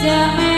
Damn